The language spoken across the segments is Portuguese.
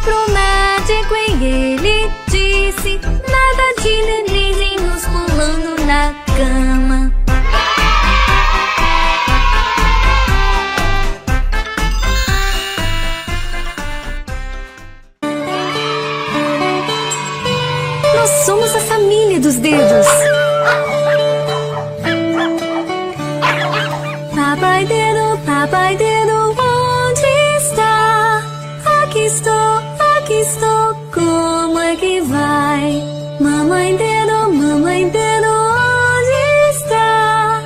pro médico e ele estou, como é que vai? Mamãe dedo, mamãe dedo, onde está?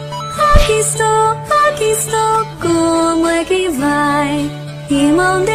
Aqui estou, aqui estou, como é que vai? Irmão dedo,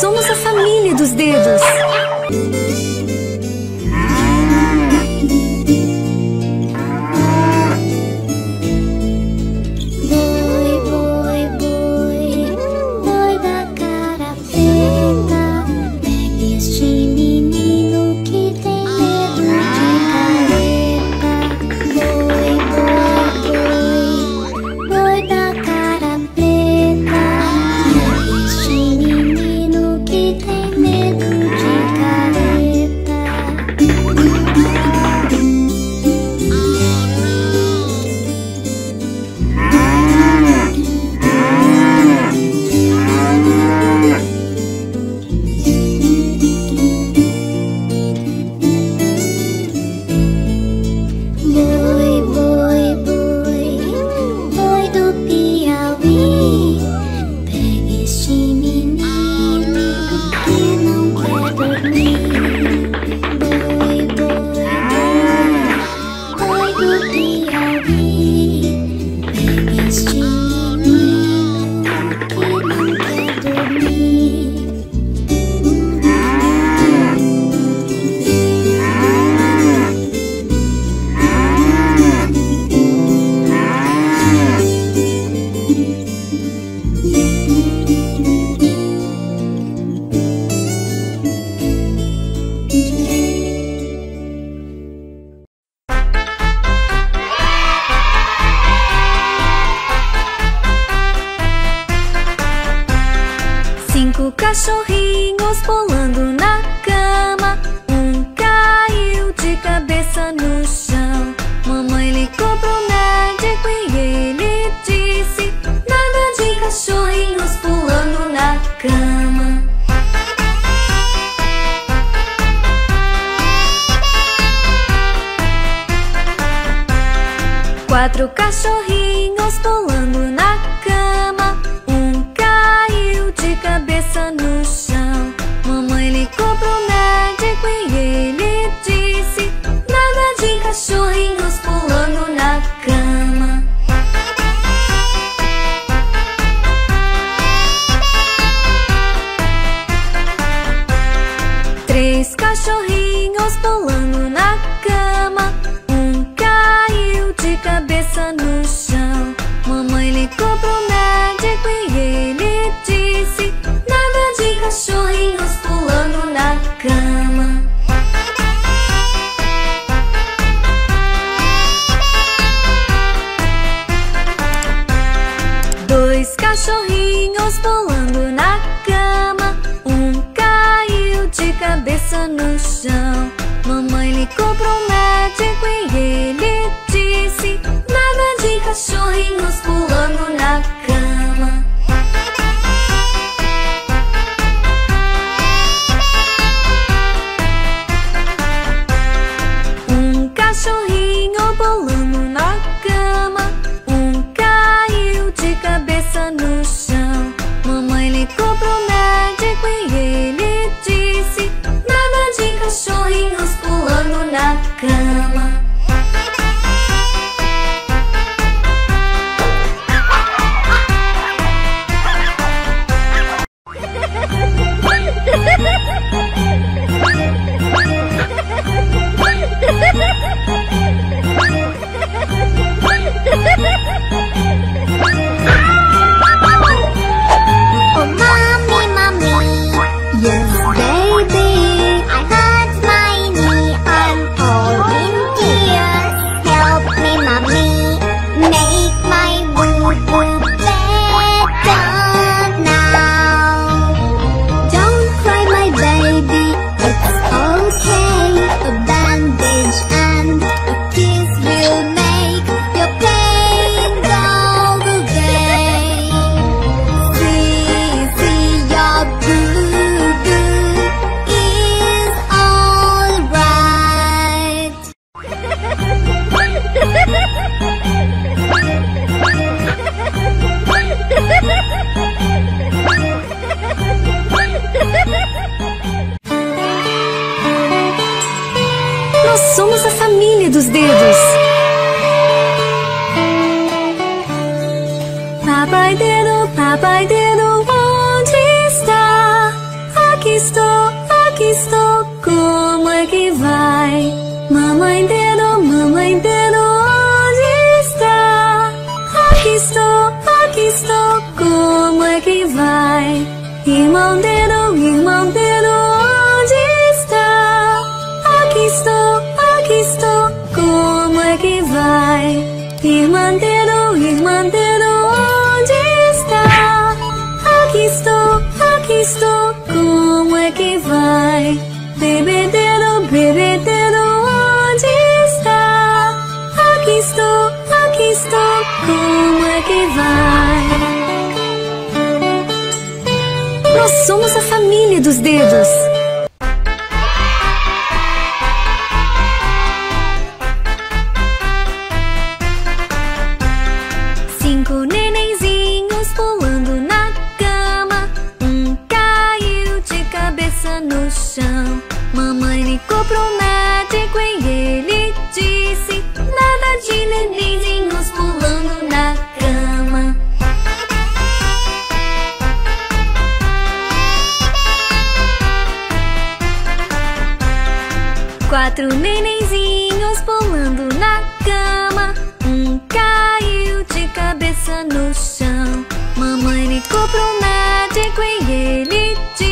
Somos a família dos dedos. cachorrinhos pulando na cama. Um caiu de cabeça no chão. Mamãe ligou pro médico e ele disse Nada de cachorrinhos pulando na cama. Quatro cachorrinhos pulando na cama Welcome. 迷茫的 Nós somos a família dos dedos. Quatro nenenzinhos pulando na cama. Um caiu de cabeça no chão. Mamãe ligou pro médico e ele disse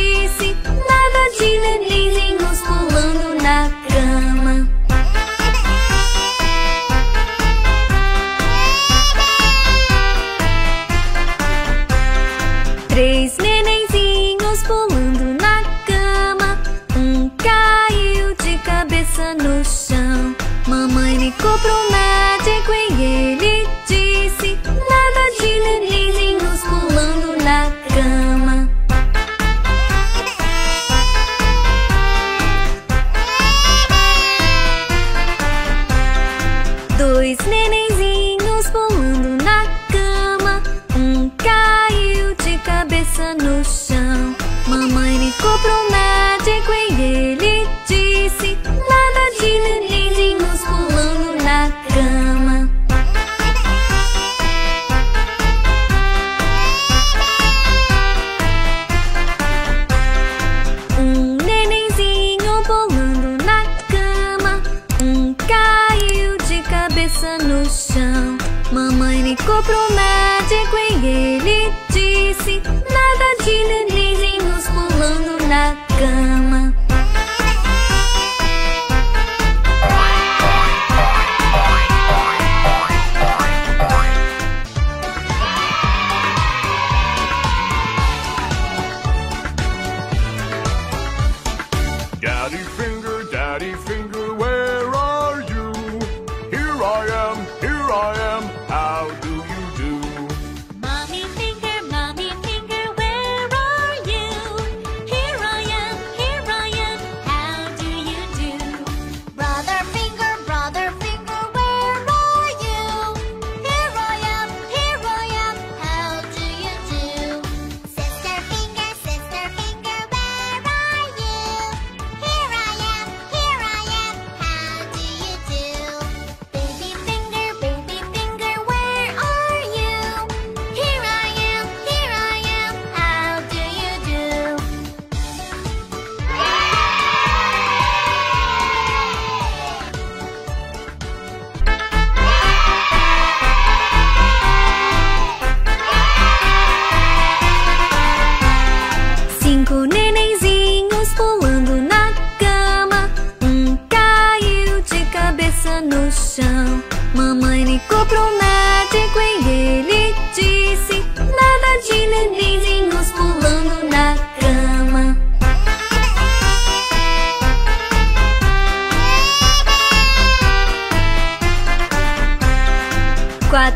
Daddy feel.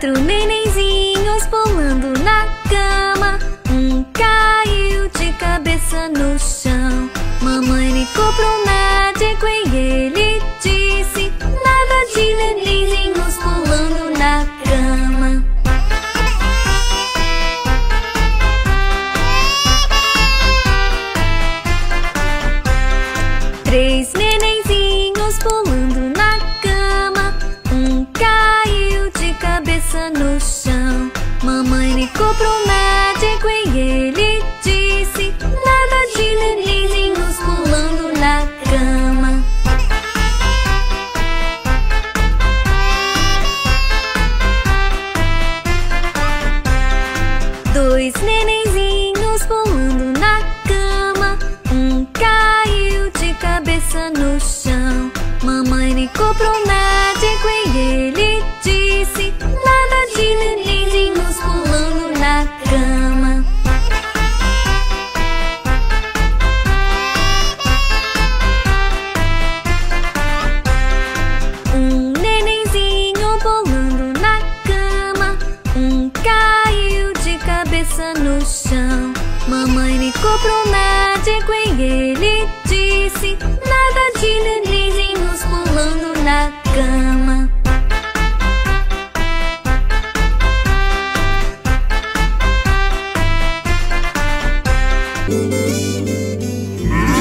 through me Música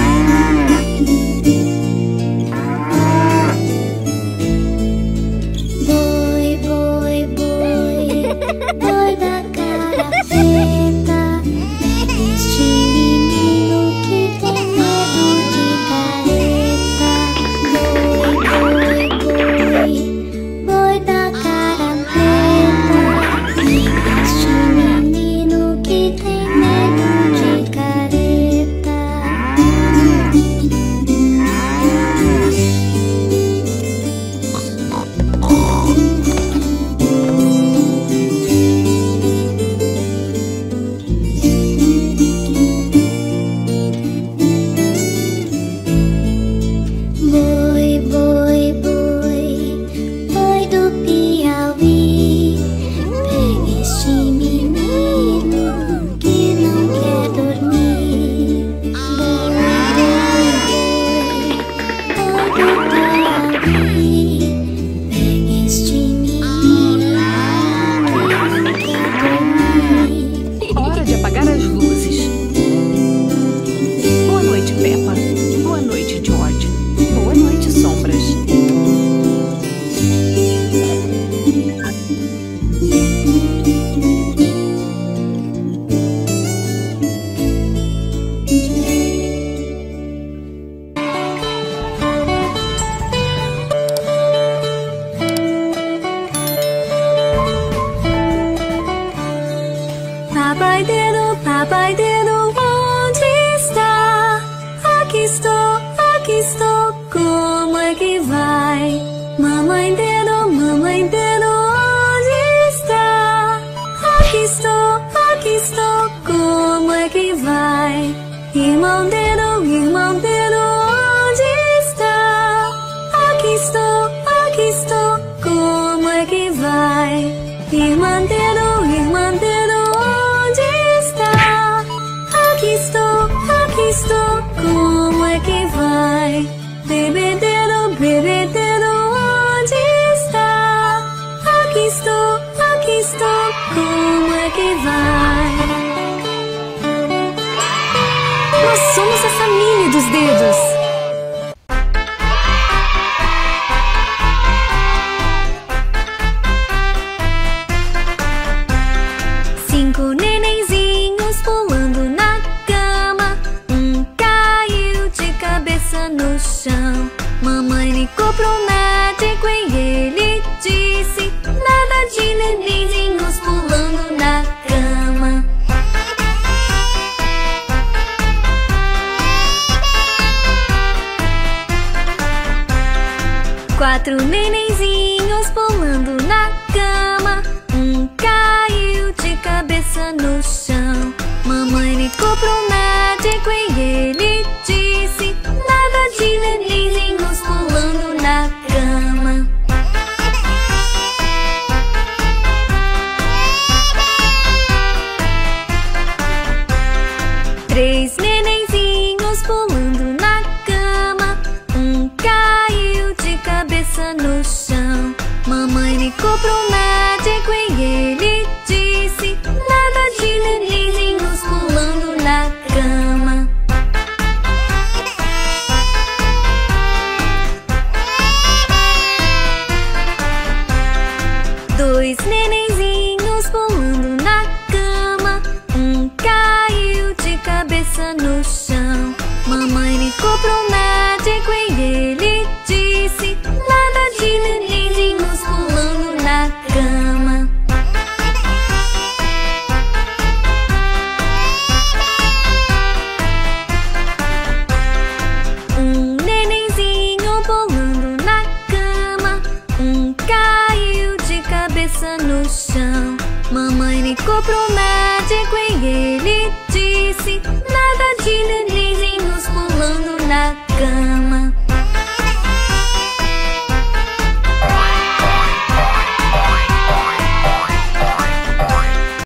aqui dedos. 4 pro